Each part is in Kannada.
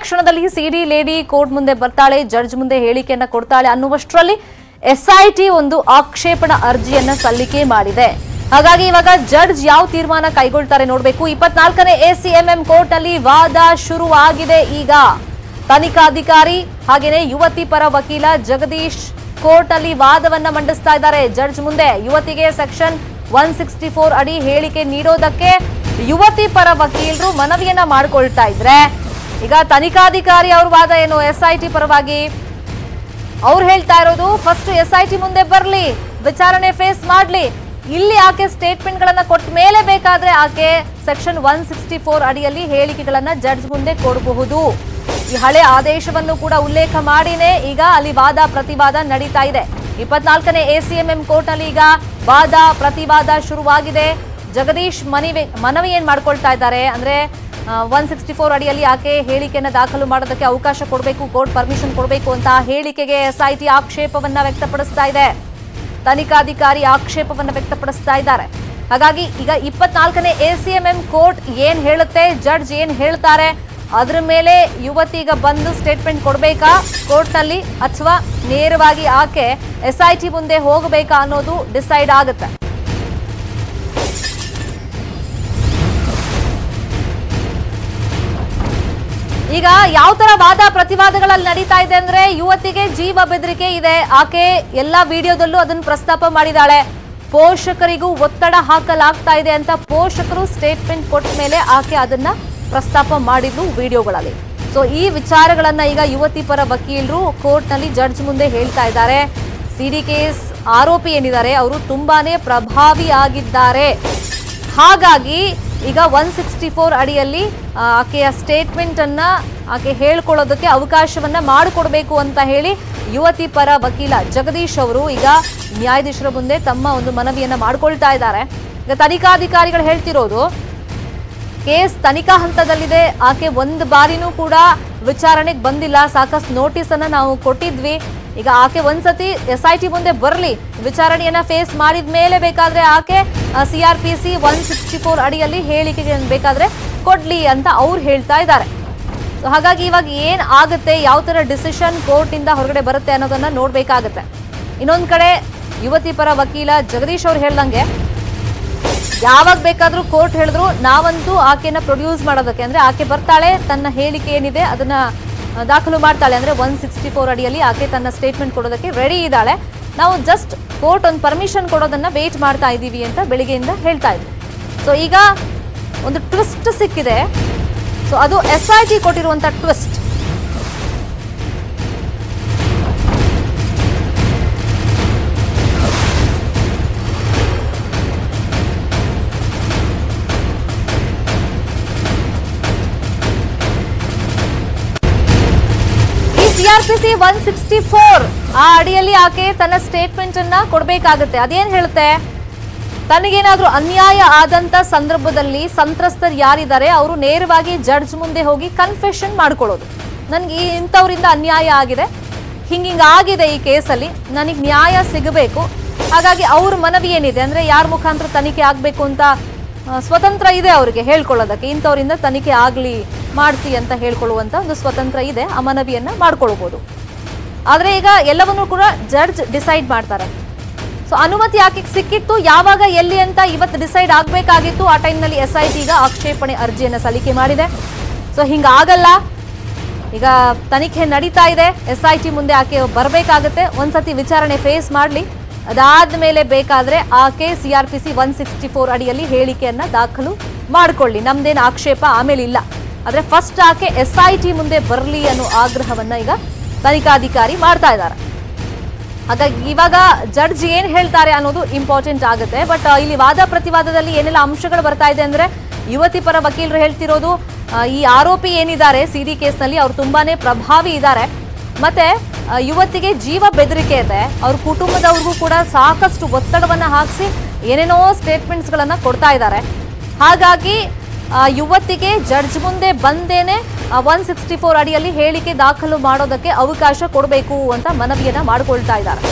ಕ್ಷಣದಲ್ಲಿ ಸಿಡಿ ಲೇಡಿ ಕೋರ್ಟ್ ಮುಂದೆ ಬರ್ತಾಳೆ, ಜಡ್ಜ್ ಮುಂದೆ ಹೇಳಿಕೆಯನ್ನ ಕೊಡ್ತಾಳೆ ಅನ್ನುವಷ್ಟರಲ್ಲಿ ಎಸ್ಐಟಿ ಒಂದು ಆಕ್ಷೇಪಣ ಅರ್ಜಿಯನ್ನ ಸಲ್ಲಿಕೆ ಮಾಡಿದೆ. ಹಾಗಾಗಿ ಇವಾಗ ಜಡ್ಜ್ ಯಾವ ತೀರ್ಮಾನ ಕೈಗೊಳ್ತಾರೆ ನೋಡಬೇಕು. ಇಪ್ಪತ್ನಾಲ್ಕನೇ ಎಸಿಎಂಎಂ ಕೋರ್ಟ್ ಅಲ್ಲಿ ವಾದ ಶುರುವಾಗಿದೆ ಈಗ. ತನಿಖಾಧಿಕಾರಿ ಹಾಗೆಯೇ ಯುವತಿ ಪರ ವಕೀಲ ಜಗದೀಶ್ ಕೋರ್ಟ್ ಅಲ್ಲಿ ವಾದವನ್ನ ಮಂಡಿಸ್ತಾ ಇದ್ದಾರೆ. ಜಡ್ಜ್ ಮುಂದೆ ಯುವತಿಗೆ ಸೆಕ್ಷನ್ ಒನ್ ಸಿಕ್ಸ್ಟಿ ಫೋರ್ ಅಡಿ ಹೇಳಿಕೆ ನೀಡೋದಕ್ಕೆ ಯುವತಿ ಪರ ವಕೀಲರು ಮನವಿಯನ್ನ ಮಾಡಿಕೊಳ್ತಾ ಇದ್ರೆ ಈಗ ತನಿಖಾಧಿಕಾರಿ ಅವ್ರ ವಾದ ಏನು? ಎಸ್ ಐ ಟಿ ಪರವಾಗಿ ಅವ್ರು ಹೇಳ್ತಾ ಇರೋದು ಫಸ್ಟ್ ಎಸ್ ಐ ಟಿ ಮುಂದೆ ಬರ್ಲಿ, ವಿಚಾರಣೆ ಫೇಸ್ ಮಾಡ್ಲಿ. ಇಲ್ಲಿ ಆಕೆ ಸ್ಟೇಟ್ಮೆಂಟ್ ಗಳನ್ನ ಕೊಟ್ಟ ಮೇಲೆ ಬೇಕಾದ್ರೆ ಆಕೆ ಸೆಕ್ಷನ್ ಒನ್ ಸಿಕ್ಸ್ಟಿ ಫೋರ್ ಅಡಿಯಲ್ಲಿ ಹೇಳಿಕೆಗಳನ್ನ ಜಡ್ಜ್ ಮುಂದೆ ಕೊಡಬಹುದು. ಈ ಹಳೆ ಆದೇಶವನ್ನು ಕೂಡ ಉಲ್ಲೇಖ ಮಾಡಿನೇ ಈಗ ಅಲ್ಲಿ ವಾದ ಪ್ರತಿವಾದ ನಡೀತಾ ಇದೆ. ಇಪ್ಪತ್ನಾಲ್ಕನೇ ಎಸಿಎಂಎಂ ಕೋರ್ಟ್ ಅಲ್ಲಿ ಈಗ ವಾದ ಪ್ರತಿವಾದ ಶುರುವಾಗಿದೆ. ಜಗದೀಶ್ ಮನವಿ ಮನವಿ ಏನ್ ಮಾಡ್ಕೊಳ್ತಾ ಇದ್ದಾರೆ ಅಂದ್ರೆ ಒನ್ ಸಿಕ್ಸ್ಟಿ ಫೋರ್ ಅಡಿಯಲ್ಲಿ ಆಕೆ ಹೇಳಿಕೆಯನ್ನ ದಾಖಲು ಮಾಡೋದಕ್ಕೆ ಅವಕಾಶ ಕೊಡಬೇಕು, ಕೋರ್ಟ್ ಪರ್ಮಿಷನ್ ಕೊಡಬೇಕು ಅಂತ ಹೇಳಿಕೆಗೆ ಎಸ್ಐಟಿ ಆಕ್ಷೇಪವನ್ನ ವ್ಯಕ್ತಪಡಿಸ್ತಾ ಇದೆ. ತನಿಖಾಧಿಕಾರಿ ಆಕ್ಷೇಪವನ್ನ ವ್ಯಕ್ತಪಡಿಸ್ತಾ ಇದ್ದಾರೆ. ಹಾಗಾಗಿ ಈಗ ಇಪ್ಪತ್ನಾಲ್ಕನೇ ಎಸಿಎಂಎಂ ಕೋರ್ಟ್ ಏನ್ ಹೇಳುತ್ತೆ, ಜಡ್ಜ್ ಏನ್ ಹೇಳ್ತಾರೆ, ಅದ್ರ ಮೇಲೆ ಯುವತಿ ಈಗ ಬಂದು ಸ್ಟೇಟ್ಮೆಂಟ್ ಕೊಡಬೇಕಾ? ಕೋರ್ಟ್ನಲ್ಲಿ ಅಥವಾ ನೇರವಾಗಿ ಆಕೆ ಎಸ್ಐಟಿ ಮುಂದೆ ಹೋಗಬೇಕಾ ಅನ್ನೋದು ಡಿಸೈಡ್ ಆಗುತ್ತೆ. ಈಗ ಯಾವ ತರ ವಾದ ಪ್ರತಿವಾದಗಳಲ್ಲಿ ನಡೀತಾ ಇದೆ ಅಂದ್ರೆ ಯುವತಿಗೆ ಜೀವ ಬೆದರಿಕೆ ಇದೆ. ಆಕೆ ಎಲ್ಲಾ ವಿಡಿಯೋದಲ್ಲೂ ಅದನ್ನು ಪ್ರಸ್ತಾಪ ಮಾಡಿದಾಳೆ. ಪೋಷಕರಿಗೂ ಒತ್ತಡ ಹಾಕಲಾಗ್ತಾ ಇದೆ ಅಂತ ಪೋಷಕರು ಸ್ಟೇಟ್ಮೆಂಟ್ ಕೊಟ್ಟ ಮೇಲೆ ಆಕೆ ಅದನ್ನ ಪ್ರಸ್ತಾಪ ಮಾಡಿದ್ಲು ವಿಡಿಯೋಗಳಲ್ಲಿ. ಸೊ ಈ ವಿಚಾರಗಳನ್ನ ಈಗ ಯುವತಿ ಪರ ವಕೀಲರು ಕೋರ್ಟ್ನಲ್ಲಿ ಜಡ್ಜ್ ಮುಂದೆ ಹೇಳ್ತಾ ಇದ್ದಾರೆ. ಸಿಡಿ ಕೇಸ್ ಆರೋಪಿ ಏನಿದ್ದಾರೆ, ಅವರು ತುಂಬಾನೇ ಪ್ರಭಾವಿ ಆಗಿದ್ದಾರೆ. ಹಾಗಾಗಿ ಈಗ ಒನ್ ಸಿಕ್ಸ್ಟಿ ಫೋರ್ ಅಡಿಯಲ್ಲಿ ಆಕೆಯ ಸ್ಟೇಟ್ಮೆಂಟ್ ಅನ್ನ ಆಕೆ ಹೇಳ್ಕೊಳ್ಳೋದಕ್ಕೆ ಅವಕಾಶವನ್ನ ಮಾಡಿಕೊಡ್ಬೇಕು ಅಂತ ಹೇಳಿ ಯುವತಿ ಪರ ವಕೀಲ ಜಗದೀಶ್ ಅವರು ಈಗ ನ್ಯಾಯಾಧೀಶರ ಮುಂದೆ ತಮ್ಮ ಒಂದು ಮನವಿಯನ್ನ ಮಾಡಿಕೊಳ್ತಾ ಇದ್ದಾರೆ. ಈಗ ತನಿಖಾಧಿಕಾರಿಗಳು ಹೇಳ್ತಿರೋದು, ಕೇಸ್ ತನಿಖಾ ಹಂತದಲ್ಲಿದೆ, ಆಕೆ ಒಂದು ಬಾರಿನೂ ಕೂಡ ವಿಚಾರಣೆಗೆ ಬಂದಿಲ್ಲ, ಸಾಕಷ್ಟು ನೋಟಿಸ್ ಅನ್ನ ನಾವು ಕೊಟ್ಟಿದ್ವಿ. ಈಗ ಆಕೆ ಒಂದ್ಸತಿ ಎಸ್ ಐ ಟಿ ಮುಂದೆ ಬರಲಿ. ವಿಚಾರಣೆಯನ್ನ ಫೇಸ್ ಮಾಡಿದ ಮೇಲೆ ಬೇಕಾದ್ರೆ ಆಕೆ C R P C one sixty four ಅಡಿಯಲ್ಲಿ ಹೇಳಿಕೆಗೆ ಬೇಕಾದ್ರೆ ಕೊಡ್ಲಿ ಅಂತ ಅವ್ರು ಹೇಳ್ತಾ ಇದ್ದಾರೆ. ಹಾಗಾಗಿ ಇವಾಗ ಏನ್ ಆಗುತ್ತೆ, ಯಾವ ತರ ಡಿಸಿಷನ್ ಕೋರ್ಟ್ ಇಂದ ಹೊರಗಡೆ ಬರುತ್ತೆ ಅನ್ನೋದನ್ನ ನೋಡ್ಬೇಕಾಗತ್ತೆ. ಇನ್ನೊಂದ್ ಕಡೆ ಯುವತಿ ಪರ ವಕೀಲ ಜಗದೀಶ್ ಅವ್ರು ಹೇಳ್ದಂಗೆ, ಯಾವಾಗ ಬೇಕಾದ್ರೂ ಕೋರ್ಟ್ ಹೇಳಿದ್ರು ನಾವಂತೂ ಆಕೆನ ಪ್ರೊಡ್ಯೂಸ್ ಮಾಡೋದಕ್ಕೆ. ಅಂದ್ರೆ ಆಕೆ ಬರ್ತಾಳೆ, ತನ್ನ ಹೇಳಿಕೆ ಏನಿದೆ, ಅದನ್ನ ದಾಖಲು ಮಾಡ್ತಾಳೆ ಅಂದ್ರೆ ಒನ್ ಸಿಕ್ಸ್ಟಿ ಫೋರ್ ಅಡಿಯಲ್ಲಿ ಆಕೆ ತನ್ನ ಸ್ಟೇಟ್ಮೆಂಟ್ ಕೊಡೋದಕ್ಕೆ ರೆಡಿ ಇದ್ದಾಳೆ. ನಾವು ಜಸ್ಟ್ ಕೋರ್ಟ್ ಒಂದು ಪರ್ಮಿಷನ್ ಕೊಡೋದನ್ನ ವೇಟ್ ಮಾಡ್ತಾ ಇದ್ದೀವಿ ಅಂತ ಬೆಳಿಗ್ಗೆಯಿಂದ ಹೇಳ್ತಾ ಇದ್ವಿ ಸೊ ಈಗ ಒಂದು ಟ್ವಿಸ್ಟ್ ಸಿಕ್ಕಿದೆ. ಸೊ ಅದು S I T ಕೊಟ್ಟಿರುವಂತ twist CRPC one sixty four. ಆ ಅಡಿಯಲ್ಲಿ ಆಕೆ ತನ್ನ ಸ್ಟೇಟ್ಮೆಂಟ್ ಅನ್ನ ಕೊಡಬೇಕಾಗುತ್ತೆ. ಅದೇನ್ ಹೇಳುತ್ತೆ? ತನಗೇನಾದ್ರೂ ಅನ್ಯಾಯ ಆದಂತ ಸಂದರ್ಭದಲ್ಲಿ ಸಂತ್ರಸ್ತರು ಯಾರಿದ್ದಾರೆ, ಅವರು ನೇರವಾಗಿ ಜಡ್ಜ್ ಮುಂದೆ ಹೋಗಿ ಕನ್ಫೆಷನ್ ಮಾಡ್ಕೊಳ್ಳೋದು. ನನ್ಗೆ ಇಂಥವ್ರಿಂದ ಅನ್ಯಾಯ ಆಗಿದೆ. ಹಿಂಗಿಂಗ್ ಆಗಿದೆ ಈ ಕೇಸಲ್ಲಿ. ನನಗೆ ನ್ಯಾಯ ಸಿಗಬೇಕು. ಹಾಗಾಗಿ ಅವ್ರ ಮನವಿ ಏನಿದೆ? ಅಂದ್ರೆ ಯಾರ ಮುಖಾಂತರ ತನಿಖೆ ಆಗ್ಬೇಕು ಅಂತ ಸ್ವತಂತ್ರ ಇದೆ ಅವರಿಗೆ ಹೇಳ್ಕೊಳ್ಳೋದಕ್ಕೆ. ಇಂಥವ್ರಿಂದ ತನಿಖೆ ಆಗ್ಲಿ ಮಾಡ್ಸಿ ಅಂತ ಹೇಳ್ಕೊಳ್ಳುವಂತ ಒಂದು ಸ್ವತಂತ್ರ ಇದೆ, ಆ ಮನವಿಯನ್ನ ಮಾಡ್ಕೊಳ್ಬಹುದು ಆದ್ರೆ ಈಗ ಎಲ್ಲವನ್ನೂ ಕೂಡ ಜಡ್ಜ್ ಡಿಸೈಡ್ ಮಾಡ್ತಾರೆ. ಸೊ ಅನುಮತಿ ಯಾಕೆ ಸಿಕ್ಕಿತ್ತು, ಯಾವಾಗ, ಎಲ್ಲಿ ಅಂತ ಇವತ್ತು ಡಿಸೈಡ್ ಆಗ್ಬೇಕಾಗಿತ್ತು. ಆ ಟೈಮ್ನಲ್ಲಿ ಎಸ್ ಐ ಟಿ ಈಗ ಆಕ್ಷೇಪಣೆ ಅರ್ಜಿಯನ್ನ ಸಲ್ಲಿಕೆ ಮಾಡಿದೆ. ಸೊ ಹಿಂಗಾಗಲ್ಲ. ಈಗ ತನಿಖೆ ನಡೀತಾ ಇದೆ. ಎಸ್ ಐ ಟಿ ಮುಂದೆ ಆಕೆ ಬರಬೇಕಾಗತ್ತೆ. ಒಂದ್ಸತಿ ವಿಚಾರಣೆ ಫೇಸ್ ಮಾಡಲಿ. ಅದಾದ್ಮೇಲೆ ಬೇಕಾದ್ರೆ ಆಕೆ C R P C one sixty four ಅಡಿಯಲ್ಲಿ ಹೇಳಿಕೆಯನ್ನು ದಾಖಲು ಮಾಡ್ಕೊಳ್ಳಿ. ನಮ್ದೇನು ಆಕ್ಷೇಪ ಆಮೇಲೆ ಇಲ್ಲ ಆದ್ರೆ ಫಸ್ಟ್ ಆಕೆ ಎಸ್ ಐ ಟಿ ಮುಂದೆ ಬರಲಿ ಅನ್ನೋ ಆಗ್ರಹವನ್ನ ಈಗ ತನಿಖಾಧಿಕಾರಿ ಮಾಡ್ತಾ ಇದ್ದಾರೆ. ಹಾಗಾಗಿ ಇವಾಗ ಜಡ್ಜ್ ಏನ್ ಹೇಳ್ತಾರೆ ಅನ್ನೋದು ಇಂಪಾರ್ಟೆಂಟ್ ಆಗುತ್ತೆ. ಬಟ್ ಇಲ್ಲಿ ವಾದ ಪ್ರತಿವಾದದಲ್ಲಿ ಏನೆಲ್ಲ ಅಂಶಗಳು ಬರ್ತಾ ಇದೆ ಅಂದ್ರೆ ಯುವತಿ ಪರ ವಕೀಲರು ಹೇಳ್ತಿರೋದು ಈ ಆರೋಪಿ ಏನಿದ್ದಾರೆ ಸಿಡಿ ಕೇಸ್ನಲ್ಲಿ ಅವ್ರು ತುಂಬಾನೇ ಪ್ರಭಾವಿ ಇದ್ದಾರೆ. ಮತ್ತೆ ಯುವತಿಗೆ ಜೀವ ಬೆದರಿಕೆ ಇದೆ. ಅವ್ರ ಕುಟುಂಬದವ್ರಿಗೂ ಕೂಡ ಸಾಕಷ್ಟು ಒತ್ತಡವನ್ನ ಹಾಕಿಸಿ ಏನೇನೋ ಸ್ಟೇಟ್ಮೆಂಟ್ಸ್ ಗಳನ್ನ ಕೊಡ್ತಾ ಇದ್ದಾರೆ. ಹಾಗಾಗಿ ಯುವತಿಗೆ ಜಡ್ಜ್ ಮುಂದೆ ಬಂದೇನೆ ಒನ್ ಸಿಕ್ಸ್ಟಿ ಫೋರ್ ಅಡಿಯಲ್ಲಿ ಹೇಳಿಕೆ ದಾಖಲು ಮಾಡೋದಕ್ಕೆ ಅವಕಾಶ ಕೊಡಬೇಕು ಅಂತ ಮನವಿಯನ್ನ ಮಾಡಿಕೊಳ್ತಾ ಇದ್ದಾರೆ.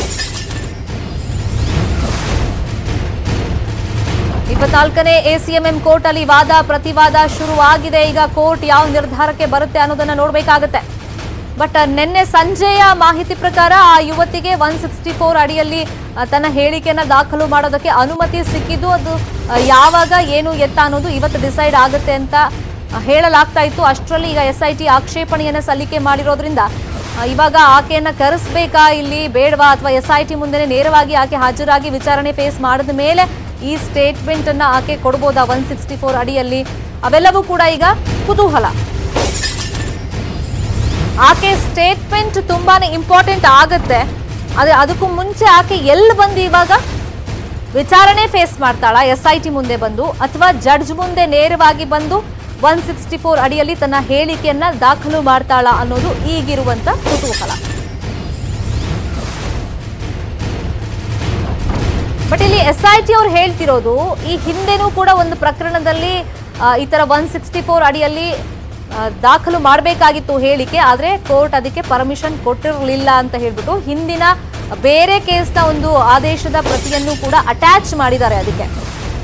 ಇಪ್ಪತ್ನಾಲ್ಕನೇ ಎಸಿಎಂಎಂ ಕೋರ್ಟ್ ಅಲ್ಲಿ ವಾದ, ಪ್ರತಿವಾದ ಶುರುವಾಗಿದೆ. ಈಗ ಕೋರ್ಟ್ ಯಾವ ನಿರ್ಧಾರಕ್ಕೆ ಬರುತ್ತೆ ಅನ್ನೋದನ್ನ ನೋಡ್ಬೇಕಾಗತ್ತೆ. ಬಟ್ ನಿನ್ನೆ ಸಂಜೆಯ ಮಾಹಿತಿ ಪ್ರಕಾರ ಆ ಯುವತಿಗೆ ಒನ್ ಸಿಕ್ಸ್ಟಿ ಫೋರ್ ಅಡಿಯಲ್ಲಿ ತನ್ನ ಹೇಳಿಕೆಯನ್ನು ದಾಖಲು ಮಾಡೋದಕ್ಕೆ ಅನುಮತಿ ಸಿಕ್ಕಿದ್ದು. ಅದು ಯಾವಾಗ, ಏನು, ಎತ್ತ ಅನ್ನೋದು ಇವತ್ತು ಡಿಸೈಡ್ ಆಗುತ್ತೆ ಅಂತ ಹೇಳಲಾಗ್ತಾ ಇತ್ತು. ಅಷ್ಟರಲ್ಲಿ ಈಗ ಎಸ್ ಐ ಟಿ ಆಕ್ಷೇಪಣೆಯನ್ನು ಸಲ್ಲಿಕೆ ಮಾಡಿರೋದ್ರಿಂದ ಇವಾಗ ಆಕೆಯನ್ನು ಕರೆಸ್ಬೇಕಾ ಇಲ್ಲಿ, ಬೇಡವಾ ಅಥವಾ ಎಸ್ ಐ ಟಿ ಮುಂದೆ ನೇರವಾಗಿ ಆಕೆ ಹಾಜರಾಗಿ ವಿಚಾರಣೆ ಫೇಸ್ ಮಾಡಿದ ಮೇಲೆ ಈ ಸ್ಟೇಟ್ಮೆಂಟ್ ಅನ್ನ ಆಕೆ ಕೊಡ್ಬೋದಾ ಒನ್ ಸಿಕ್ಸ್ಟಿ ಫೋರ್ ಅಡಿಯಲ್ಲಿ? ಅವೆಲ್ಲವೂ ಕೂಡ ಈಗ ಕುತೂಹಲ. ಆಕೆ ಸ್ಟೇಟ್ಮೆಂಟ್ ತುಂಬಾನೇ ಇಂಪಾರ್ಟೆಂಟ್ ಆಗುತ್ತೆ. ಆದರೆ ಅದಕ್ಕೂ ಮುಂಚೆ ಆಕೆ ಎಲ್ಲಿ ಬಂದು ಇವಾಗ? ವಿಚಾರಣೆ ಫೇಸ್ ಮಾಡ್ತಾಳ? ಎಸ್ ಐ ಟಿ ಮುಂದೆ ಬಂದು ಅಥವಾ ಜಡ್ಜ್ ಮುಂದೆ ನೇರವಾಗಿ ಬಂದು ಒನ್ ಸಿಕ್ಸ್ಟಿ ಫೋರ್ ಅಡಿಯಲ್ಲಿ ತನ್ನ ಹೇಳಿಕೆಯನ್ನ ದಾಖಲು ಮಾಡ್ತಾಳ ಅನ್ನೋದು ಈಗಿರುವಂತ ಕುತೂಹಲ. ಬಟ್ ಇಲ್ಲಿ ಎಸ್ ಐ ಟಿ ಅವ್ರು ಹೇಳ್ತಿರೋದು ಈ ಹಿಂದೆನೂ ಕೂಡ ಒಂದು ಪ್ರಕರಣದಲ್ಲಿ ಈ ತರ ಒನ್ ಸಿಕ್ಸ್ಟಿ ಫೋರ್ ಅಡಿಯಲ್ಲಿ ದಾಖಲು ಮಾಡಬೇಕಾಗಿತ್ತು ಹೇಳಿಕೆ, ಆದರೆ ಕೋರ್ಟ್ ಅದಕ್ಕೆ ಪರ್ಮಿಷನ್ ಕೊಟ್ಟಿರಲಿಲ್ಲ ಅಂತ ಹೇಳ್ಬಿಟ್ಟು ಹಿಂದಿನ ಬೇರೆ ಕೇಸ್ನ ಒಂದು ಆದೇಶದ ಪ್ರತಿಯನ್ನು ಕೂಡ ಅಟ್ಯಾಚ್ ಮಾಡಿದ್ದಾರೆ ಅದಕ್ಕೆ.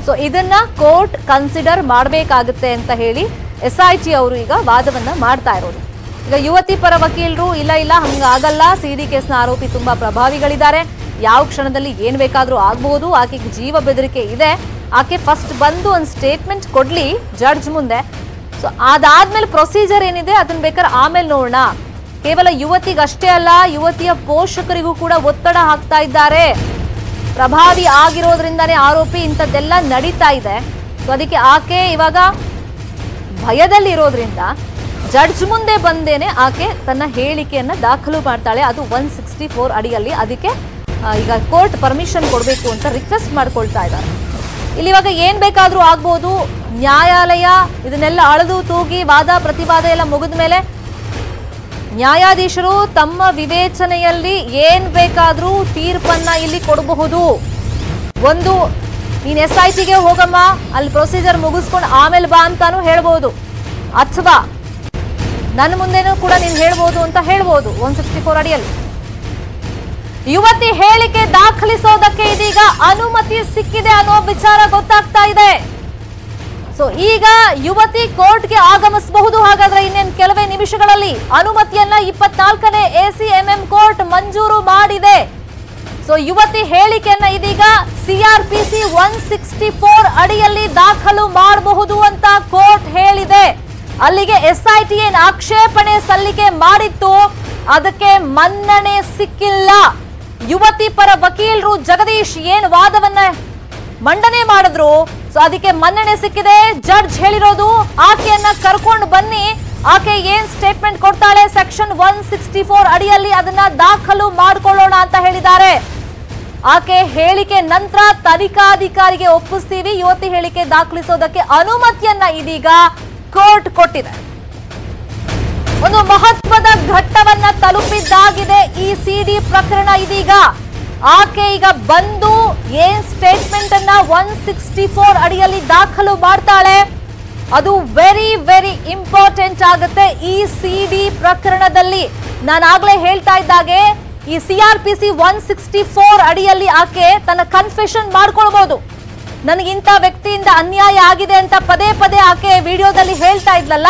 ಸೊ ಇದನ್ನ ಕೋರ್ಟ್ ಕನ್ಸಿಡರ್ ಮಾಡಬೇಕಾಗುತ್ತೆ ಅಂತ ಹೇಳಿ ಎಸ್ ಐ ಟಿ ಅವರು ಈಗ ವಾದವನ್ನ ಮಾಡ್ತಾ ಇರೋದು. ಈಗ ಯುವತಿ ಪರ ವಕೀಲರು, ಇಲ್ಲ ಇಲ್ಲ, ಹಂಗಾಗಲ್ಲ, ಸಿ ಡಿ ಕೇಸ್ನ ಆರೋಪಿ ತುಂಬಾ ಪ್ರಭಾವಿಗಳಿದ್ದಾರೆ. ಯಾವ ಕ್ಷಣದಲ್ಲಿ ಏನ್ ಬೇಕಾದ್ರೂ ಆಗ್ಬಹುದು ಆಕೆಗೆ ಜೀವ ಬೆದರಿಕೆ ಇದೆ. ಆಕೆ ಫಸ್ಟ್ ಬಂದು ಒಂದು ಸ್ಟೇಟ್ಮೆಂಟ್ ಕೊಡ್ಲಿ ಜಡ್ಜ್ ಮುಂದೆ. ಸೊ ಅದಾದ್ಮೇಲೆ ಪ್ರೊಸೀಜರ್ ಏನಿದೆ, ಅದನ್ನ ಬೇಕಾದ್ರೆ ಆಮೇಲೆ ನೋಡೋಣ. ಕೇವಲ ಯುವತಿಗಷ್ಟೇ ಅಲ್ಲ, ಯುವತಿಯ ಪೋಷಕರಿಗೂ ಕೂಡ ಒತ್ತಡ ಹಾಕ್ತಾ ಇದ್ದಾರೆ. ಪ್ರಭಾವಿ ಆಗಿರೋದ್ರಿಂದಾನೇ ಆರೋಪಿ ಇಂಥದ್ದೆಲ್ಲ ನಡೀತಾ ಇದೆ. ಸೊ ಅದಕ್ಕೆ ಆಕೆ ಇವಾಗ ಭಯದಲ್ಲಿರೋದ್ರಿಂದ ಜಡ್ಜ್ ಮುಂದೆ ಬಂದೇನೆ ಆಕೆ ತನ್ನ ಹೇಳಿಕೆಯನ್ನ ದಾಖಲು ಮಾಡ್ತಾಳೆ. ಅದು ಒನ್ ಸಿಕ್ಸ್ಟಿ ಫೋರ್ ಅಡಿಯಲ್ಲಿ. ಅದಕ್ಕೆ ಈಗ ಕೋರ್ಟ್ ಪರ್ಮಿಷನ್ ಕೊಡಬೇಕು ಅಂತ ರಿಕ್ವೆಸ್ಟ್ ಮಾಡ್ಕೊಳ್ತಾ ಇದ್ದಾರೆ. ಇಲ್ಲಿ ಇವಾಗ ಏನ್ ಬೇಕಾದ್ರೂ ಆಗ್ಬೋದು. ನ್ಯಾಯಾಲಯ ಇದನ್ನೆಲ್ಲ ಅಳದು ತೂಗಿ ವಾದ ಪ್ರತಿವಾದ ಎಲ್ಲ ಮುಗಿದ ಮೇಲೆ ನ್ಯಾಯಾಧೀಶರು ತಮ್ಮ ವಿವೇಚನೆಯಲ್ಲಿ ಏನ್ ಬೇಕಾದ್ರೂ ತೀರ್ಪನ್ನ ಇಲ್ಲಿ ಕೊಡಬಹುದು. ಒಂದು, ನೀನ್ ಎಸ್ ಐ ಟಿಗೆ ಹೋಗಮ್ಮ, ಅಲ್ಲಿ ಪ್ರೊಸೀಜರ್ ಮುಗಿಸ್ಕೊಂಡು ಆಮೇಲೆ ಬಾ ಅಂತಾನು ಹೇಳ್ಬೋದು. ಅಥವಾ ನನ್ನ ಮುಂದೆನೂ ಕೂಡ ನೀನು ಹೇಳ್ಬೋದು ಅಂತ ಹೇಳ್ಬೋದು ಒನ್ ಸಿಕ್ಸ್ಟಿ ಫೋರ್ ಅಡಿಯಲ್ಲಿ. ಯುವತಿ ಹೇಳಿಕೆ ದಾಖಲಿಸೋದಕ್ಕೆ ಇದೀಗ ಅನುಮತಿ ಸಿಕ್ಕಿದೆ ಅನ್ನೋ ವಿಚಾರ ಗೊತ್ತಾಗ್ತಾ ಇದೆ. ಸೊ ಈಗ ಯುವತಿ ಕೋರ್ಟ್ಗೆ ಆಗಮಿಸಬಹುದು. ಹಾಗಾದ್ರೆ ಇನ್ನೇನು ಕೆಲವೇ ನಿಮಿಷಗಳಲ್ಲಿ ಅನುಮತಿಯನ್ನ ಇಪ್ಪತ್ನಾಲ್ಕನೇ ಎಸಿಎಂಎಂ ಕೋರ್ಟ್ ಮಂಜೂರು ಮಾಡಿದೆ. ಸೊ ಯುವತಿ ಹೇಳಿಕೆಯನ್ನ ಇದೀಗ ಸಿಆರ್ಪಿಸಿ ಒನ್ ಸಿಕ್ಸ್ಟಿ ಫೋರ್ ಅಡಿಯಲ್ಲಿ ದಾಖಲು ಮಾಡಬಹುದು ಅಂತ ಕೋರ್ಟ್ ಹೇಳಿದೆ. ಅಲ್ಲಿಗೆ ಎಸ್ಐಟಿ ಏನ್ ಆಕ್ಷೇಪಣೆ ಸಲ್ಲಿಕೆ ಮಾಡಿತ್ತು. ಅದಕ್ಕೆ ಮನ್ನಣೆ ಸಿಕ್ಕಿಲ್ಲ. ಯುವತಿ ಪರ ವಕೀಲರು ಜಗದೀಶ್ ಏನ್ ವಾದವನ್ನ ಮಂಡನೆ ಮಾಡಿದ್ರು? ಸೊ ಅದಕ್ಕೆ ಮನ್ನಣೆ ಸಿಕ್ಕಿದೆ. ಜಡ್ಜ್ ಹೇಳಿರೋದು, ಆಕೆಯನ್ನ ಕರ್ಕೊಂಡು ಬನ್ನಿ. ಆಕೆ ಏನ್ ಸ್ಟೇಟ್ಮೆಂಟ್ ಕೊಡ್ತಾಳೆ? ಸೆಕ್ಷನ್ ಒನ್ ಸಿಕ್ಸ್ಟಿ ಫೋರ್ ಅಡಿಯಲ್ಲಿ ಅದನ್ನ ದಾಖಲು ಮಾಡಿಕೊಳ್ಳೋಣ ಅಂತ ಹೇಳಿದ್ದಾರೆ. ಆಕೆ ಹೇಳಿಕೆ ನಂತರ ತನಿಖಾಧಿಕಾರಿಗೆ ಒಪ್ಪಿಸ್ತೀವಿ. ಯುವತಿ ಹೇಳಿಕೆ ದಾಖಲಿಸೋದಕ್ಕೆ ಅನುಮತಿಯನ್ನ ಇದೀಗ ಕೋರ್ಟ್ ಕೊಟ್ಟಿದೆ. ಒಂದು ಮಹತ್ವದ ಘಟ್ಟವನ್ನ ತಲುಪಿದ್ದಾಗಿದೆ ಈ ಸಿಡಿ ಪ್ರಕರಣ ಇದೀಗ. ಆಕೆ ಈಗ ಬಂದು ಏನ್ ಸ್ಟೇಟ್ಮೆಂಟ್ ಅನ್ನ ಒನ್ ಸಿಕ್ಸ್ಟಿ ಫೋರ್ ಅಡಿಯಲ್ಲಿ ದಾಖಲು ಮಾಡ್ತಾಳೆ? ಅದು ವೆರಿ ವೆರಿ ಇಂಪಾರ್ಟೆಂಟ್ ಆಗುತ್ತೆ ಈ ಸಿಡಿ ಪ್ರಕರಣದಲ್ಲಿ. ನಾನು ಆಗ್ಲೇ ಹೇಳ್ತಾ ಇದ್ದಾಗೆ, ಈ C R P C one sixty four ಅಡಿಯಲ್ಲಿ ಆಕೆ ತನ್ನ ಕನ್ಫೆಷನ್ ಮಾಡ್ಕೊಳ್ಬಹುದು ನನಗಿಂತ ವ್ಯಕ್ತಿಯಿಂದ ಅನ್ಯಾಯ ಆಗಿದೆ ಅಂತ ಪದೇ ಪದೇ ಆಕೆ ವಿಡಿಯೋದಲ್ಲಿ ಹೇಳ್ತಾ ಇದ್ಲಲ್ಲ,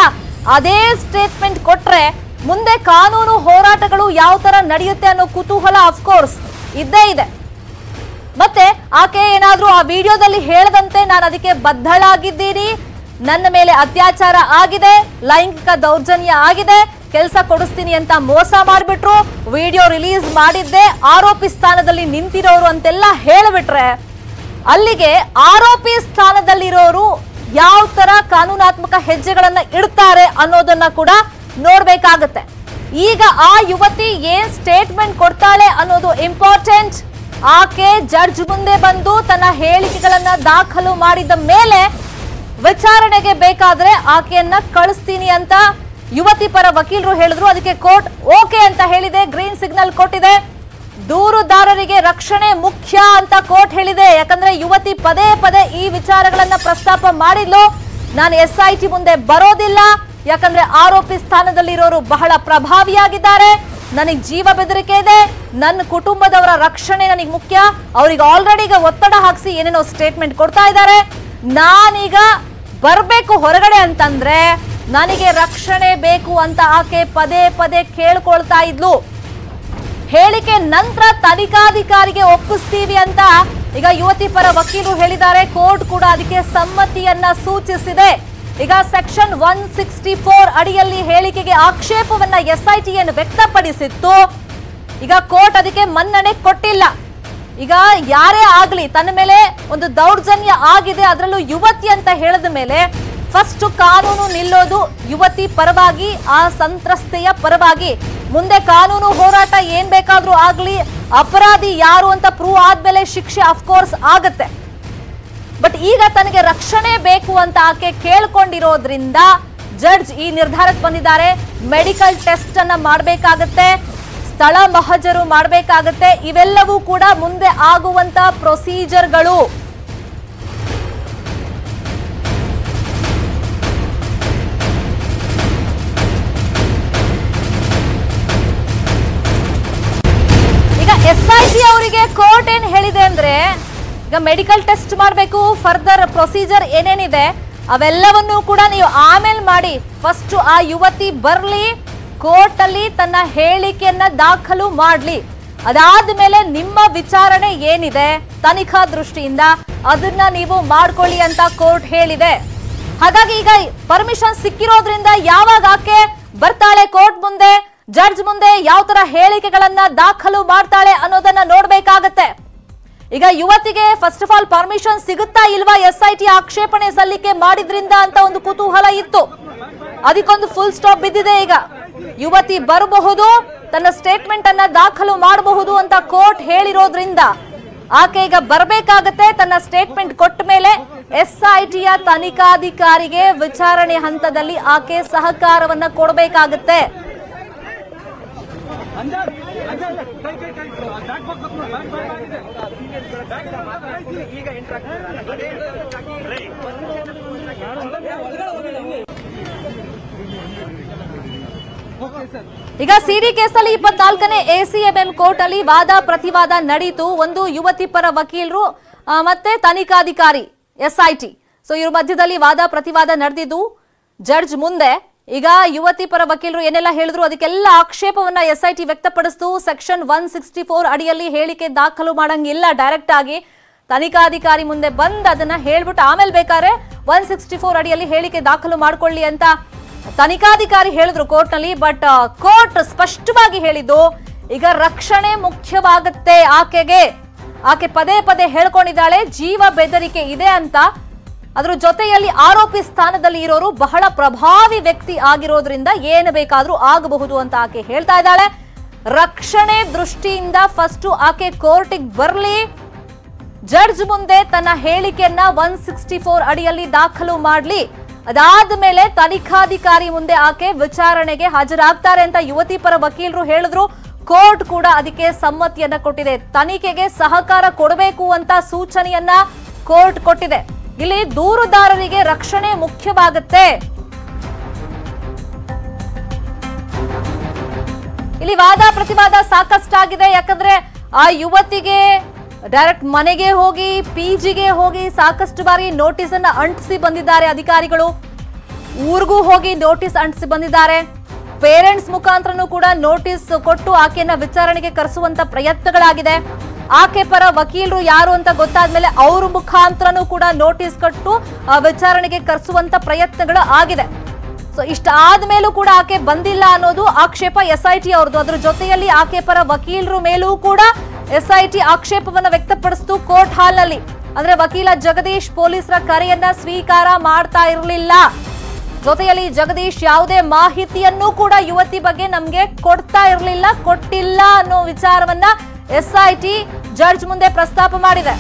ಅದೇ ಸ್ಟೇಟ್ಮೆಂಟ್ ಕೊಟ್ರೆ ಮುಂದೆ ಕಾನೂನು ಹೋರಾಟಗಳು ಯಾವ ತರ ನಡೆಯುತ್ತೆ ಅನ್ನೋ ಕುತೂಹಲ ಅಫ್ಕೋರ್ಸ್ ಇದ್ದೇ ಇದೆ. ಮತ್ತೆ ಆಕೆ ಏನಾದ್ರೂ ಆ ವಿಡಿಯೋದಲ್ಲಿ ಹೇಳದಂತೆ ನಾನು ಅದಕ್ಕೆ ಬದ್ಧಳಾಗಿದ್ದೀನಿ. ನನ್ನ ಮೇಲೆ ಅತ್ಯಾಚಾರ ಆಗಿದೆ, ಲೈಂಗಿಕ ದೌರ್ಜನ್ಯ ಆಗಿದೆ, ಕೆಲಸ ಕೊಡಿಸ್ತೀನಿ ಅಂತ ಮೋಸ ಮಾಡಿಬಿಟ್ರು. ವಿಡಿಯೋ ರಿಲೀಸ್ ಮಾಡಿದ್ದೆ, ಆರೋಪಿ ಸ್ಥಾನದಲ್ಲಿ ನಿಂತಿರೋರು ಅಂತೆಲ್ಲ ಹೇಳಿಬಿಟ್ರೆ ಅಲ್ಲಿಗೆ ಆರೋಪಿ ಸ್ಥಾನದಲ್ಲಿರೋರು ಯಾವ ತರ ಕಾನೂನಾತ್ಮಕ ಹೆಜ್ಜೆಗಳನ್ನ ಇಡ್ತಾರೆ ಅನ್ನೋದನ್ನ ಕೂಡ ನೋಡ್ಬೇಕಾಗತ್ತೆ. ಈಗ ಆ ಯುವತಿ ಏನ್ ಸ್ಟೇಟ್ಮೆಂಟ್ ಕೊಡ್ತಾಳೆ ಅನ್ನೋದು ಇಂಪಾರ್ಟೆಂಟ್ ಆಕೆ ಜಡ್ಜ್ ಮುಂದೆ ಬಂದು ತನ್ನ ಹೇಳಿಕೆಗಳನ್ನ ದಾಖಲು ಮಾಡಿದ ಮೇಲೆ ವಿಚಾರಣೆಗೆ ಬೇಕಾದ್ರೆ ಆಕೆಯನ್ನ ಕಳಿಸ್ತೀನಿ ಅಂತ ಯುವತಿ ಪರ ವಕೀಲರು ಹೇಳಿದ್ರು. ಅದಕ್ಕೆ ಕೋರ್ಟ್ ಓಕೆ ಅಂತ ಹೇಳಿದೆ. ಗ್ರೀನ್ ಸಿಗ್ನಲ್ ಕೊಟ್ಟಿದೆ. ದೂರುದಾರರಿಗೆ ರಕ್ಷಣೆ ಮುಖ್ಯ ಅಂತ ಕೋರ್ಟ್ ಹೇಳಿದೆ. ಯಾಕಂದ್ರೆ ಯುವತಿ ಪದೇ ಪದೇ ಈ ವಿಚಾರಗಳನ್ನ ಪ್ರಸ್ತಾಪ ಮಾಡಿದ್ಲು. ನಾನು ಎಸ್ ಮುಂದೆ ಬರೋದಿಲ್ಲ. ಯಾಕಂದ್ರೆ ಆರೋಪಿ ಸ್ಥಾನದಲ್ಲಿರೋರು ಬಹಳ ಪ್ರಭಾವಿಯಾಗಿದ್ದಾರೆ. ನನಗೆ ಜೀವ ಬೆದರಿಕೆ ಇದೆ. ನನ್ನ ಕುಟುಂಬದವರ ರಕ್ಷಣೆ ನನಗೆ ಮುಖ್ಯ. ಅವ್ರಿಗೆ ಆಲ್ರೆಡಿ ಒತ್ತಡ ಹಾಕಿಸಿ ಏನೇನೋ ಸ್ಟೇಟ್ಮೆಂಟ್ ಕೊಡ್ತಾ ಇದ್ದಾರೆ. ನಾನೀಗ ಬರಬೇಕು ಹೊರಗಡೆ ಅಂತಂದ್ರೆ ನನಗೆ ರಕ್ಷಣೆ ಬೇಕು ಅಂತ ಆಕೆ ಪದೇ ಪದೇ ಕೇಳ್ಕೊಳ್ತಾ ಇದ್ಲು. ಹೇಳಿಕೆ ನಂತರ ತನಿಖಾಧಿಕಾರಿಗೆ ಒಪ್ಪಿಸ್ತೀವಿ ಅಂತ ಈಗ ಯುವತಿ ಪರ ವಕೀಲರು ಹೇಳಿದ್ದಾರೆ. ಕೋರ್ಟ್ ಕೂಡ ಅದಕ್ಕೆ ಸಮ್ಮತಿಯನ್ನ ಸೂಚಿಸಿದೆ. ಈಗ ಸೆಕ್ಷನ್ ಒನ್ ಸಿಕ್ಸ್ಟಿ ಫೋರ್ ಅಡಿಯಲ್ಲಿ ಹೇಳಿಕೆಗೆ ಆಕ್ಷೇಪವನ್ನ ಎಸ್ಐಟಿ ಅನ್ನು ವ್ಯಕ್ತಪಡಿಸಿತ್ತು. ಈಗ ಕೋರ್ಟ್ ಅದಕ್ಕೆ ಮನ್ನಣೆ ಕೊಟ್ಟಿಲ್ಲ. ಈಗ ಯಾರೇ ಆಗ್ಲಿ ತನ್ನ ಮೇಲೆ ಒಂದು ದೌರ್ಜನ್ಯ ಆಗಿದೆ, ಅದರಲ್ಲೂ ಯುವತಿ ಅಂತ ಹೇಳಿದ ಮೇಲೆ ಫಸ್ಟ್ ಕಾನೂನು ನಿಲ್ಲೋದು ಯುವತಿ ಪರವಾಗಿ, ಆ ಸಂತ್ರಸ್ತೆಯ ಪರವಾಗಿ. ಮುಂದೆ ಕಾನೂನು ಹೋರಾಟ ಏನ್ ಬೇಕಾದ್ರೂ ಆಗ್ಲಿ, ಅಪರಾಧಿ ಯಾರು ಅಂತ ಪ್ರೂವ್ ಆದ್ಮೇಲೆ ಶಿಕ್ಷೆ ಅಫ್ಕೋರ್ಸ್ ಆಗತ್ತೆ. ಬಟ್ ಈಗ ತನಗೆ ರಕ್ಷಣೆ ಬೇಕು ಅಂತ ಆಕೆ ಕೇಳ್ಕೊಂಡಿರೋದ್ರಿಂದ ಜಡ್ಜ್ ಈ ನಿರ್ಧಾರಕ್ಕೆ ಬಂದಿದ್ದಾರೆ. ಮೆಡಿಕಲ್ ಟೆಸ್ಟ್ ಅನ್ನ ಮಾಡಬೇಕಾಗತ್ತೆ, ಸ್ಥಳ ಮಹಜರು ಮಾಡಬೇಕಾಗತ್ತೆ, ಇವೆಲ್ಲವೂ ಕೂಡ ಮುಂದೆ ಆಗುವಂತ ಪ್ರೊಸೀಜರ್ಗಳು ಈಗ ಎಸ್ ಐ ಅವರಿಗೆ ಕೋರ್ಟ್ ಏನ್ ಹೇಳಿದೆ ಅಂದ್ರೆ ಈಗ ಮೆಡಿಕಲ್ ಟೆಸ್ಟ್ ಮಾಡಬೇಕು ಫರ್ದರ್ ಪ್ರೊಸೀಜರ್ ಏನೇನಿದೆ, ಅವೆಲ್ಲವನ್ನೂ ಕೂಡ ನೀವು ಆಮೇಲೆ ಮಾಡಿ. ಫಸ್ಟ್ ಆ ಯುವತಿ ಬರಲಿ ಕೋರ್ಟ್ ಅಲ್ಲಿ ತನ್ನ ಹೇಳಿಕೆಯನ್ನ ದಾಖಲು ಮಾಡ್ಲಿ. ಅದಾದ ಮೇಲೆ ನಿಮ್ಮ ವಿಚಾರಣೆ ಏನಿದೆ ತನಿಖಾ ದೃಷ್ಟಿಯಿಂದ ಅದನ್ನ ನೀವು ಮಾಡ್ಕೊಳ್ಳಿ ಅಂತ ಕೋರ್ಟ್ ಹೇಳಿದೆ. ಹಾಗಾಗಿ ಈಗ ಪರ್ಮಿಷನ್ ಸಿಕ್ಕಿರೋದ್ರಿಂದ ಯಾವಾಗ ಆಕೆ ಬರ್ತಾಳೆ ಕೋರ್ಟ್ ಮುಂದೆ ಜಡ್ಜ್ ಮುಂದೆ, ಯಾವ ತರ ಹೇಳಿಕೆಗಳನ್ನ ದಾಖಲು ಮಾಡ್ತಾಳೆ ಅನ್ನೋದನ್ನ ನೋಡ್ಬೇಕಾಗತ್ತೆ. ಈಗ ಯುವತಿಗೆ ಫಸ್ಟ್ ಆಫ್ ಆಲ್ ಪರ್ಮಿಷನ್ ಸಿಗುತ್ತಾ ಇಲ್ವಾ ಎಸ್ ಐ ಟಿ ಆಕ್ಷೇಪಣೆ ಸಲ್ಲಿಕೆ ಮಾಡಿದ್ರಿಂದ ಅಂತ ಒಂದು ಕುತೂಹಲ ಇತ್ತು ಅದಕ್ಕೊಂದು ಫುಲ್ ಸ್ಟಾಪ್ ಬಿದ್ದಿದೆ ಈಗ ಯುವತಿ ಬರಬಹುದು ತನ್ನ ಸ್ಟೇಟ್ಮೆಂಟ್ ಅನ್ನ ದಾಖಲು ಮಾಡಬಹುದು ಅಂತ ಕೋರ್ಟ್ ಹೇಳಿರೋದ್ರಿಂದ ಆಕೆ ಈಗ ಬರಬೇಕಾಗತ್ತೆ ತನ್ನ ಸ್ಟೇಟ್ಮೆಂಟ್ ಕೊಟ್ಟ ಮೇಲೆ ಎಸ್ ಐ ಟಿಯ ತನಿಖಾಧಿಕಾರಿಗೆ ವಿಚಾರಣೆ ಹಂತದಲ್ಲಿ ಆಕೆ ಸಹಕಾರವನ್ನ ಕೊಡಬೇಕಾಗತ್ತೆ ಈಗ ಸಿಡಿ ಕೇಸಲ್ಲಿ ಇಪ್ಪತ್ನಾಲ್ಕನೇ ಎಸಿಎಂಎಂ ಕೋರ್ಟ್ ಅಲ್ಲಿ ವಾದ ಪ್ರತಿವಾದ ನಡೀತು. ಒಂದು ಯುವತಿ ಪರ ವಕೀಲರು ಮತ್ತೆ ತನಿಖಾಧಿಕಾರಿ, ಎಸ್ಐಟಿ. ಸೊ ಇವ್ರ ಮಧ್ಯದಲ್ಲಿ ವಾದ ಪ್ರತಿವಾದ ನಡೆದಿದ್ದು, ಜಡ್ಜ್ ಮುಂದೆ ಈಗ ಯುವತಿ ಪರ ವಕೀಲರು ಏನೆಲ್ಲ ಹೇಳಿದ್ರು, ಅದಕ್ಕೆಲ್ಲ ಆಕ್ಷೇಪವನ್ನ ಎಸ್ಐಟಿ ವ್ಯಕ್ತಪಡಿಸ್ತು. ಸೆಕ್ಷನ್ ಒನ್ ಸಿಕ್ಸ್ಟಿ ಫೋರ್ ಅಡಿಯಲ್ಲಿ ಹೇಳಿಕೆ ದಾಖಲು ಮಾಡಂಗಿಲ್ಲ. ಡೈರೆಕ್ಟ್ ಆಗಿ ತನಿಖಾಧಿಕಾರಿ ಮುಂದೆ ಬಂದ್ ಅದನ್ನ ಹೇಳ್ಬಿಟ್ಟು ಆಮೇಲೆ ಬೇಕಾದ್ರೆ ಒನ್ ಸಿಕ್ಸ್ಟಿ ಫೋರ್ ಅಡಿಯಲ್ಲಿ ಹೇಳಿಕೆ ದಾಖಲು ಮಾಡ್ಕೊಳ್ಳಿ ಅಂತ ತನಿಖಾಧಿಕಾರಿ ಹೇಳಿದ್ರು ಕೋರ್ಟ್ನಲ್ಲಿ ಬಟ್ ಕೋರ್ಟ್ ಸ್ಪಷ್ಟವಾಗಿ ಹೇಳಿದ್ದು, ಈಗ ರಕ್ಷಣೆ ಮುಖ್ಯವಾಗುತ್ತೆ. ಆಕೆಗೆ, ಆಕೆ ಪದೇ ಪದೇ ಹೇಳ್ಕೊಂಡಿದ್ದಾಳೆ, ಜೀವ ಬೆದರಿಕೆ ಇದೆ ಅಂತ ಅದ್ರ ಜೊತೆಯಲ್ಲಿ ಆರೋಪಿ ಸ್ಥಾನದಲ್ಲಿ ಇರೋರು ಬಹಳ ಪ್ರಭಾವಿ ವ್ಯಕ್ತಿ ಆಗಿರೋದ್ರಿಂದ ಏನು ಬೇಕಾದ್ರೂ ಆಗಬಹುದು ಅಂತ ಆಕೆ ಹೇಳ್ತಾ ಇದ್ದಾಳೆ. ರಕ್ಷಣೆ ದೃಷ್ಟಿಯಿಂದ ಫಸ್ಟ್ ಆಕೆ ಕೋರ್ಟಿಗೆ ಬರಲಿ. ಜಡ್ಜ್ ಮುಂದೆ ತನ್ನ ಹೇಳಿಕೆಯನ್ನ ಒನ್ ಸಿಕ್ಸ್ಟಿ ಫೋರ್ ಅಡಿಯಲ್ಲಿ ದಾಖಲು ಮಾಡಲಿ. ಅದಾದ ಮೇಲೆ ತನಿಖಾಧಿಕಾರಿ ಮುಂದೆ ಆಕೆ ವಿಚಾರಣೆಗೆ ಹಾಜರಾಗ್ತಾರೆ ಅಂತ ಯುವತಿ ಪರ ವಕೀಲರು ಹೇಳಿದ್ರು. ಕೋರ್ಟ್ ಕೂಡ ಅದಕ್ಕೆ ಸಮ್ಮತಿಯನ್ನ ಕೊಟ್ಟಿದೆ. ತನಿಖೆಗೆ ಸಹಕಾರ ಕೊಡಬೇಕು ಅಂತ ಸೂಚನೆಯನ್ನ ಕೋರ್ಟ್ ಕೊಟ್ಟಿದೆ. ಇಲ್ಲಿ ದೂರುದಾರರಿಗೆ ರಕ್ಷಣೆ ಮುಖ್ಯವಾಗುತ್ತೆ. ಇಲ್ಲಿ ವಾದ ಪ್ರತಿವಾದ ಸಾಕಷ್ಟಾಗಿದೆ. ಯಾಕಂದ್ರೆ ಆ ಯುವತಿಗೆ ಡೈರೆಕ್ಟ್ ಮನೆಗೆ ಹೋಗಿ ಪಿಜಿಗೆ ಹೋಗಿ ಸಾಕಷ್ಟು ಬಾರಿ ನೋಟಿಸ್ ಅನ್ನ ಅಂಟಿಸಿ ಬಂದಿದ್ದಾರೆ ಅಧಿಕಾರಿಗಳು. ಊರಿಗೂ ಹೋಗಿ ನೋಟಿಸ್ ಅಂಟಿಸಿ ಬಂದಿದ್ದಾರೆ. ಪೇರೆಂಟ್ಸ್ ಮುಖಾಂತರನೂ ಕೂಡ ನೋಟಿಸ್ ಕೊಟ್ಟು ಆಕೆಯನ್ನ ವಿಚಾರಣೆಗೆ ಕರೆಸುವಂತ ಪ್ರಯತ್ನಗಳಾಗಿದೆ. ಆಕೆ ಪರ ವಕೀಲರು ಯಾರು ಅಂತ ಗೊತ್ತಾದ್ಮೇಲೆ ಅವ್ರ ಮುಖಾಂತರನೂ ಕೂಡ ನೋಟಿಸ್ ಕಟ್ಟು ವಿಚಾರಣೆಗೆ ಕರೆಸುವಂತ ಪ್ರಯತ್ನಗಳು ಆಗಿದೆ. ಸೊ ಇಷ್ಟ ಆದ್ಮೇಲೂ ಕೂಡ ಆಕೆ ಬಂದಿಲ್ಲ ಅನ್ನೋದು ಆಕ್ಷೇಪ ಎಸ್ ಐ ಟಿ ಅವ್ರದ್ದು. ಅದ್ರ ಜೊತೆಯಲ್ಲಿ ಆಕೆ ಪರ ವಕೀಲರು ಮೇಲೂ ಕೂಡ ಎಸ್ ಐ ಟಿ ಆಕ್ಷೇಪವನ್ನು ವ್ಯಕ್ತಪಡಿಸಿತು ಕೋರ್ಟ್ ಹಾಲ್ನಲ್ಲಿ. ಅಂದ್ರೆ ವಕೀಲ ಜಗದೀಶ್ ಪೊಲೀಸರ ಕರೆಯನ್ನ ಸ್ವೀಕಾರ ಮಾಡ್ತಾ ಇರಲಿಲ್ಲ. ಜೊತೆಯಲ್ಲಿ ಜಗದೀಶ್ ಯಾವುದೇ ಮಾಹಿತಿಯನ್ನು ಕೂಡ ಯುವತಿ ಬಗ್ಗೆ ನಮ್ಗೆ ಕೊಡ್ತಾ ಇರಲಿಲ್ಲ, ಕೊಟ್ಟಿಲ್ಲ ಅನ್ನೋ ವಿಚಾರವನ್ನ ಎಸ್ ಐ ಟಿ ಜಡ್ಜ್ ಮುಂದೆ ಪ್ರಸ್ತಾಪ ಮಾಡಿದೆ.